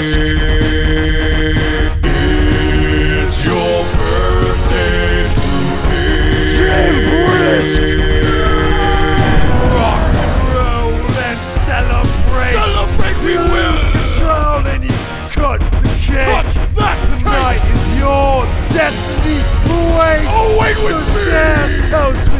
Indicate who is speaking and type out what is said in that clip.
Speaker 1: Brisk!
Speaker 2: It's your birthday today.
Speaker 1: Jim Brisk!
Speaker 2: Rock and roll and celebrate.
Speaker 1: Celebrate we will.
Speaker 2: lose control and you cut the cake.
Speaker 1: Cut that
Speaker 2: the
Speaker 1: cake.
Speaker 2: night is yours. Destiny awaits.
Speaker 1: Oh, wait with
Speaker 2: so share toast